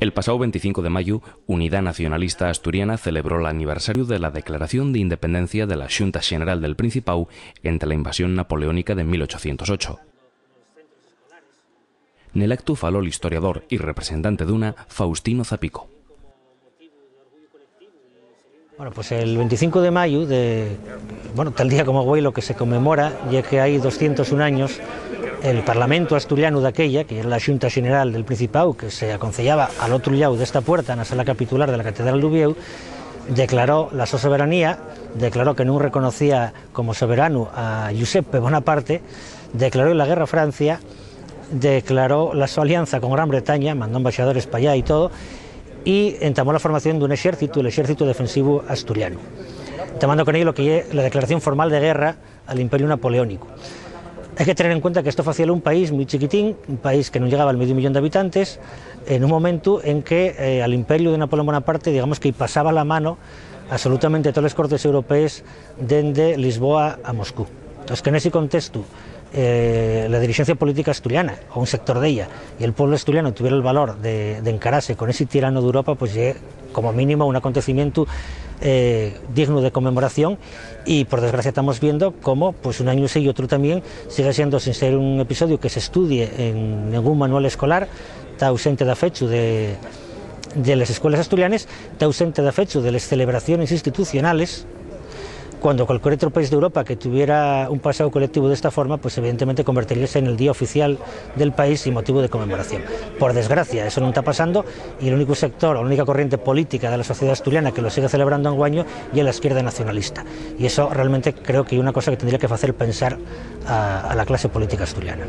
El pasado 25 de mayo, Unidad Nacionalista Asturiana celebró el aniversario de la declaración de independencia de la Junta General del Principau entre la invasión napoleónica de 1808. el acto faló el historiador y representante de una, Faustino Zapico. Bueno, pues el 25 de mayo, de, bueno, tal día como hoy, lo que se conmemora, ya que hay 201 años, el Parlamento asturiano de aquella, que era la Junta General del Principado, que se aconsellaba al otro lado de esta puerta, en la sala capitular de la Catedral de Ubieu, declaró la soberanía, declaró que no reconocía como soberano a Giuseppe Bonaparte, declaró la guerra a Francia, declaró la su alianza con Gran Bretaña, mandó embajadores para allá y todo, y entamó la formación de un ejército, el Ejército Defensivo Asturiano, tomando con ello lo que es la declaración formal de guerra al Imperio Napoleónico. Hay que tener en cuenta que esto facía un país muy chiquitín, un país que no llegaba al medio millón de habitantes, en un momento en que eh, al imperio de Napoleón Bonaparte, digamos que pasaba la mano absolutamente todas las cortes europeas desde Lisboa a Moscú. Entonces, en ese contexto eh, la dirigencia política asturiana, o un sector de ella, y el pueblo asturiano tuviera el valor de, encararse con ese tirano de Europa, pues ya como mínimo un acontecimiento eh, digno de conmemoración y por desgracia estamos viendo cómo pues un año sí y otro también sigue siendo sin ser un episodio que se estudie en ningún manual escolar, está ausente de fecho de, de las escuelas asturianas, está ausente de fecho de las celebraciones institucionales cuando cualquier otro país de Europa que tuviera un pasado colectivo de esta forma, pues evidentemente convertiríase en el día oficial del país y motivo de conmemoración. Por desgracia, eso no está pasando y el único sector, la única corriente política de la sociedad asturiana que lo sigue celebrando en Guaño y es la izquierda nacionalista. Y eso realmente creo que es una cosa que tendría que hacer pensar a la clase política asturiana.